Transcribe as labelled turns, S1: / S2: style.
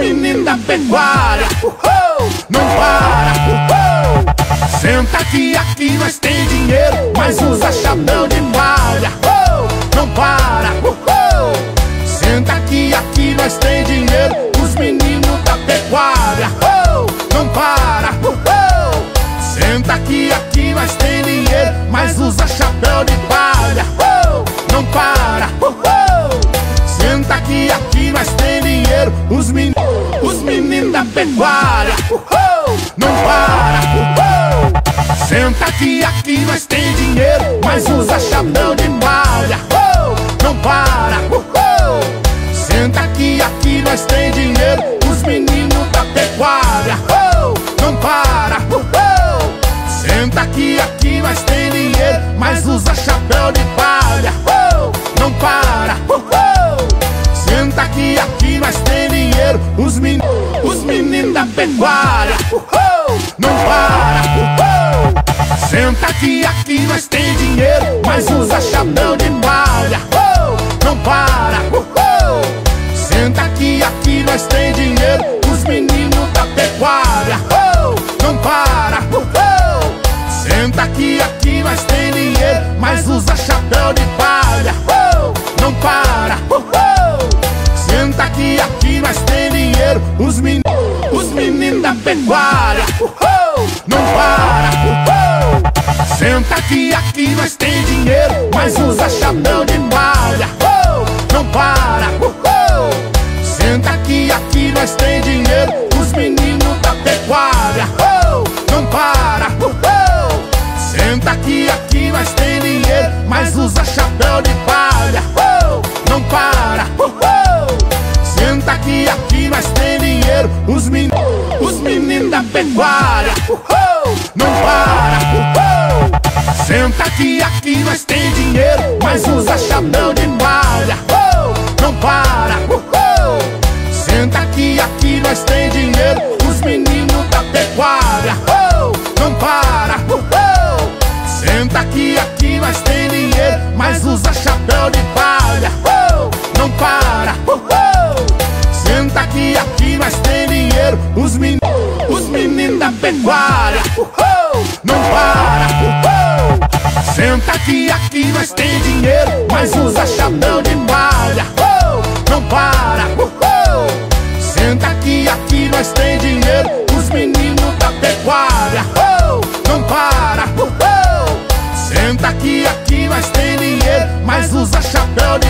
S1: meninos da pecuária, não para. Senta aqui, aqui nós tem dinheiro, mas usa chapéu de palha, não para. Senta aqui, aqui nós tem dinheiro, os meninos da pecuária, não para. Senta aqui, aqui nós tem dinheiro, mas usa chapéu Aqui, nós tem dinheiro, os meninos, os meninos da pecuária, uhul, não para, uhul. Senta aqui, aqui nós tem dinheiro, mas usa chapéu de uhul, não para. Senta aqui, aqui nós tem dinheiro, os meninos da pecuária, não para. Senta aqui, aqui nós tem dinheiro, mas usa chapéu de palha, uhul, não para. Uhul, não para. Senta aqui, aqui nós tem dinheiro, mas usa chapéu de uhul, não para. Senta aqui, aqui nós tem dinheiro, os meninos da pecuária, não para. Senta aqui, aqui nós tem dinheiro, mas usa chapéu de palha, meninos da pecuária, uhul, não para, uhul. Senta aqui, aqui nós tem dinheiro, mas usa chapéu de palha, uhul, não para, uhul. Senta aqui, aqui nós tem dinheiro, os meninos da pecuária, uhul, não para, uhul. Senta aqui, aqui nós tem dinheiro, mas usa chapéu de palha, uhul, não para, uhul. Senta aqui, aqui nós tem dinheiro, os meninos, os meninos da pecuária, não para. Senta aqui, aqui nós tem dinheiro, mas usa chapéu de palha, não para. Senta aqui, aqui nós tem dinheiro, os meninos da pecuária, não para. Senta aqui, aqui nós tem dinheiro, mas usa chapéu de palha, não para dinheiro, os meninos, os meninos da pecuária, não para. Senta aqui, aqui nós tem dinheiro, mas usa chapéu de palha, não para. Senta aqui, aqui nós tem dinheiro, os meninos da pecuária, não para. Senta aqui, aqui nós tem dinheiro, mas usa chapéu de